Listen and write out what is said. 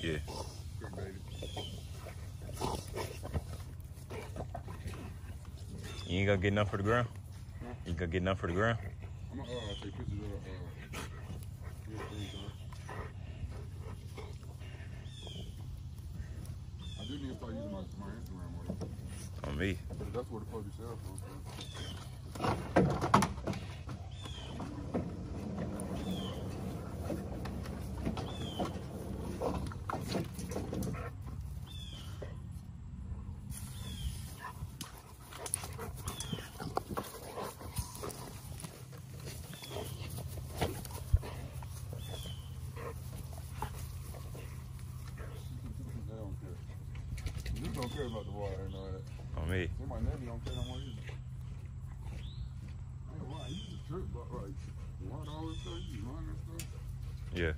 Yeah. You ain't gonna get enough for the ground? You gonna get enough for the ground? I'm gonna uh, take pictures of the uh, things, huh? I do need to start using my, my Instagram more. On me. That's where the from. so. They don't care. Just don't care about the water and all that. On me. See, my nephew don't care no more either. Hey, why? He just trip, but like, the water always tell you, run and stuff. Yeah.